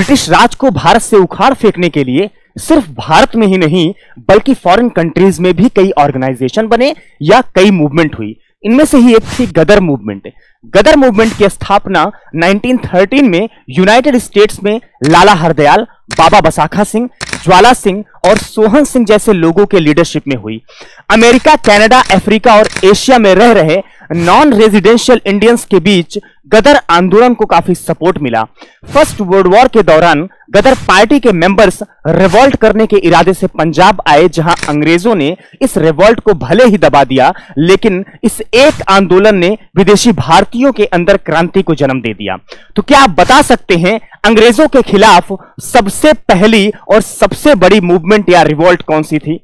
British राज को भारत से उखाड़ फेंकने के लिए सिर्फ़ भारत में ही नहीं, बल्कि फॉरेन कंट्रीज़ में भी कई ऑर्गेनाइजेशन बने या कई मूवमेंट हुई। इनमें से ही एक थी गदर मूवमेंट गदर मूवमेंट की स्थापना 1913 में यूनाइटेड स्टेट्स में लाला हरदयाल, बाबा बसाखा सिंह, ज्वाला सिंह और सोहन सिंह जैसे लोगों के लीडरशिप में हुई। अमेरिका, कनाडा, अफ्रीका और एशिया में रह रहे नॉन रेजिडेंशियल इंडियंस के बीच गदर आंदोलन को काफ़ी सपोर्ट मिला। फ़र्स्ट वर्ल्ड वॉर के दौरान गदर पार्टी के मेंबर्स रिवॉल्ट करने के इरादे से पंजाब आए, जहाँ अंग्रेज़ों ने इस रिवॉल्ट को भले ही दबा दिया, लेकिन इस एक आंदोलन ने विदेशी भारतीयों के अंदर क्रांति को जन्म दे दिया। तो क्या आप बता सकते हैं, अंग्रेज़ों के खिलाफ सबसे पहली और सबसे बड़ी मूवमेंट या रिवॉल्ट कौन सी थी?